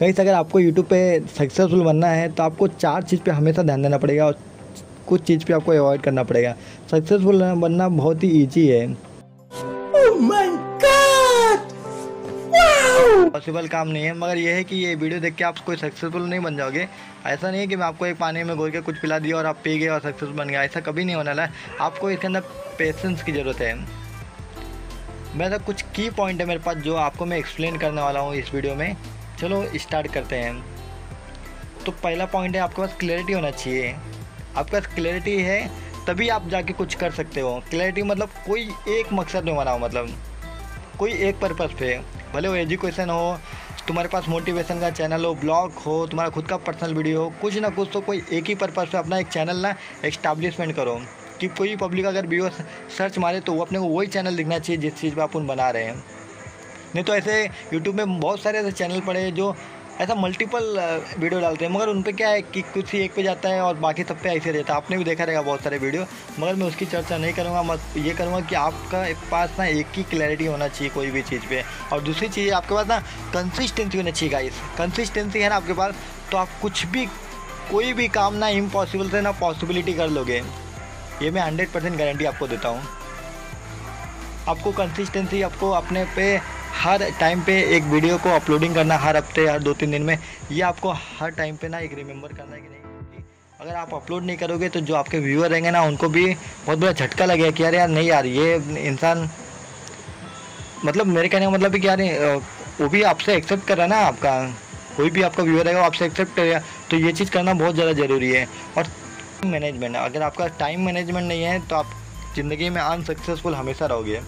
कहीं अगर आपको यूट्यूब पे सक्सेसफुल बनना है तो आपको चार चीज़ पे हमेशा ध्यान देना पड़ेगा और कुछ चीज़ पे आपको अवॉइड करना पड़ेगा। सक्सेसफुल बनना बहुत ही ईजी है। पॉसिबल काम नहीं है मगर यह है कि ये वीडियो देख के आप कोई सक्सेसफुल नहीं बन जाओगे। ऐसा नहीं है कि मैं आपको एक पानी में घोल के कुछ पिला दिया और आप पी गए और सक्सेसफुल बन गया। ऐसा कभी नहीं होने वाला है। आपको इसके अंदर पेशेंस की ज़रूरत है। मेरा कुछ की पॉइंट है मेरे पास जो आपको मैं एक्सप्लेन करने वाला हूँ इस वीडियो में। चलो स्टार्ट करते हैं। तो पहला पॉइंट है, आपके पास क्लैरिटी होना चाहिए। आपके पास क्लैरिटी है, तभी आप जाके कुछ कर सकते हो। क्लैरिटी मतलब कोई एक मकसद में बनाओ मतलब कोई एक पर्पज़ पे। भले वो एजुकेशन हो, तुम्हारे पास मोटिवेशन का चैनल हो ब्लॉग हो, तुम्हारा खुद का पर्सनल वीडियो हो, कुछ ना कुछ तो कोई एक ही पर्पज़ पे अपना एक चैनल ना एस्टाब्लिशमेंट करो। कि कोई पब्लिक अगर वीडियो सर्च मारे तो वो अपने को वही चैनल दिखना चाहिए जिस चीज़ पर अपन बना रहे हैं। नहीं तो ऐसे यूट्यूब में बहुत सारे ऐसे चैनल पड़े हैं जो ऐसा मल्टीपल वीडियो डालते हैं। मगर उन पर क्या है कि कुछ ही एक पे जाता है और बाकी सब पे ऐसे रहता है। आपने भी देखा रहेगा बहुत सारे वीडियो मगर मैं उसकी चर्चा नहीं करूँगा। मत, ये करूँगा कि आपका पास ना एक ही क्लैरिटी होना चाहिए कोई भी चीज़ पे। और दूसरी चीज़, आपके पास ना कंसिस्टेंसी होनी चाहिए गाइस कंसिस्टेंसी है ना आपके पास तो आप कुछ भी, कोई भी काम ना इम्पॉसिबल से ना पॉसिबिलिटी कर लोगे। ये मैं हंड्रेड परसेंट गारंटी आपको देता हूँ। आपको कंसिस्टेंसी आपको अपने पे हर टाइम पे एक वीडियो को अपलोडिंग करना हर हफ़्ते हर दो तीन दिन में, ये आपको हर टाइम पे ना एक रिमेंबर करना है कि नहीं अगर आप अपलोड नहीं करोगे तो जो आपके व्यूअर रहेंगे ना, उनको भी बहुत बड़ा झटका लगेगा कि यार यार, नहीं यार, ये इंसान मतलब मेरे कहने का मतलब है कि यार वो भी आपसे एक्सेप्ट कर रहा है ना आपका, कोई भी आपका व्यूअर रहेगा आपसे एक्सेप्ट करेगा तो ये चीज़ करना बहुत ज़्यादा ज़रूरी है। और मैनेजमेंट अगर आपका टाइम मैनेजमेंट नहीं है तो आप ज़िंदगी में अनसक्सेसफुल हमेशा रहोगे।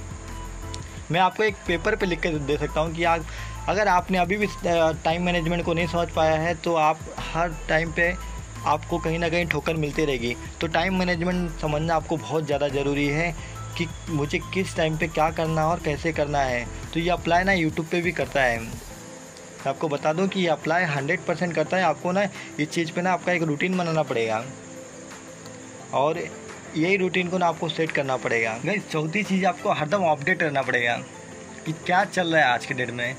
मैं आपको एक पेपर पे लिख कर दे सकता हूँ कि आप, अगर आपने अभी भी टाइम मैनेजमेंट को नहीं समझ पाया है तो आप हर टाइम पे आपको कहीं ना कहीं ठोकर मिलती रहेगी। तो टाइम मैनेजमेंट समझना आपको बहुत ज़्यादा ज़रूरी है कि मुझे किस टाइम पे क्या करना है और कैसे करना है। तो ये अप्लाई ना यूट्यूब पे भी करता है। आपको बता दूँ कि ये अप्लाई हंड्रेड परसेंट करता है। आपको ना इस चीज़ पे ना आपका एक रूटीन बनाना पड़ेगा। और यही रूटीन को ना आपको सेट करना पड़ेगा। नहीं चौथी चीज़ आपको हरदम अपडेट रहना पड़ेगा कि क्या चल रहा है आज के डेट में।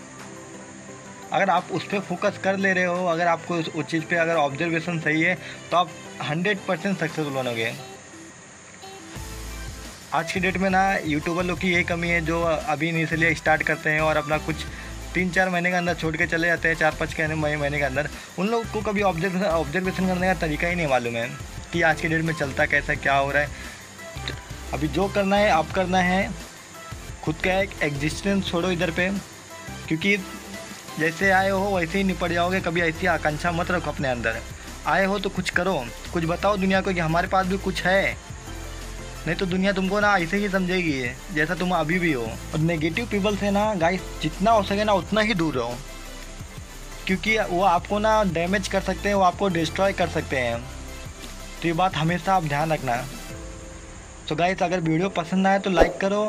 अगर आप उस पर फोकस कर ले रहे हो, अगर आपको उस चीज़ पे अगर ऑब्जर्वेशन सही है तो आप हंड्रेड परसेंट सक्सेसफुल बनोगे। आज की डेट में ना यूट्यूबर लोग की यही कमी है, जो अभी इनिशियली स्टार्ट करते हैं और अपना कुछ तीन चार महीने के अंदर छोड़ के चले जाते हैं चार पाँच के महीने के अंदर। उन लोग को कभी ऑब्जर्वेशन करने का तरीका ही नहीं मालूम है। कि आज के डेट में चलता कैसा क्या हो रहा है। अभी जो करना है, आप करना है। खुद का एक एग्जिस्टेंस छोड़ो इधर पे। क्योंकि जैसे आए हो, वैसे ही निपट जाओगे। कभी ऐसी आकांक्षा मत रखो अपने अंदर। आए हो तो कुछ करो। कुछ बताओ दुनिया को कि हमारे पास भी कुछ है। नहीं तो दुनिया तुमको ना ऐसे ही समझेगी। जैसा तुम अभी भी हो। और नेगेटिव पीपल से ना गाइस जितना हो सके ना, उतना ही दूर रहो। क्योंकि वो आपको ना डैमेज कर सकते हैं, वो आपको डिस्ट्रॉय कर सकते हैं। तो ये बात हमेशा आप ध्यान रखना तो गाइस अगर वीडियो पसंद आए तो लाइक करो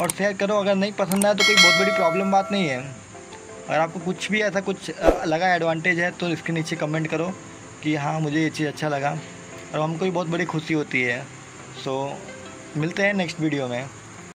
और शेयर करो। अगर नहीं पसंद आए तो कोई बहुत बड़ी प्रॉब्लम बात नहीं है। अगर आपको कुछ भी ऐसा कुछ लगा एडवांटेज है तो इसके नीचे कमेंट करो कि हाँ मुझे ये चीज़ अच्छा लगा। और हमको भी बहुत बड़ी खुशी होती है। सो मिलते हैं नेक्स्ट वीडियो में।